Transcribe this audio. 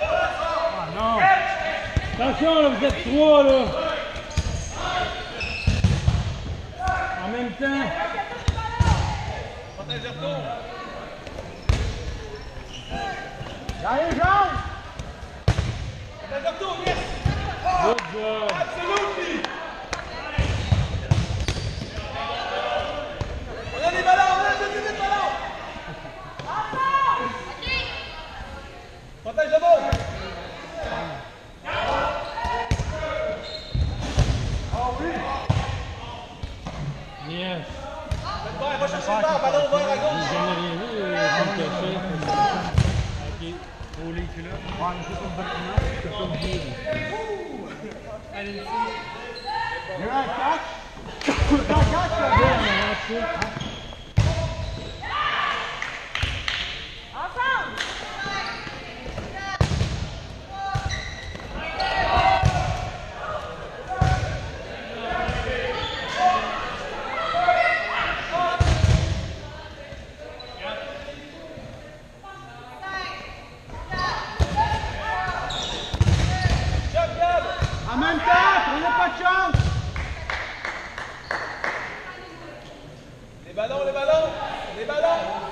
Ah non. Attention, là, vous êtes trois, là. En même temps. Allez, Jean! Good job. On You're right, Josh. Josh, Josh. Yeah, that's it. on n'a pas de chance. Les ballons, les ballons, les ballons.